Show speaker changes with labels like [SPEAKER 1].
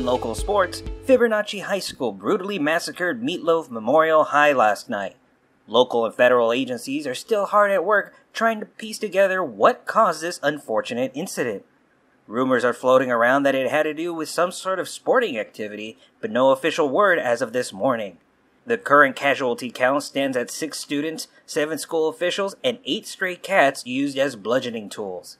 [SPEAKER 1] In local sports, Fibonacci High School brutally massacred Meatloaf Memorial High last night. Local and federal agencies are still hard at work trying to piece together what caused this unfortunate incident. Rumors are floating around that it had to do with some sort of sporting activity, but no official word as of this morning. The current casualty count stands at six students, seven school officials, and eight stray cats used as bludgeoning tools.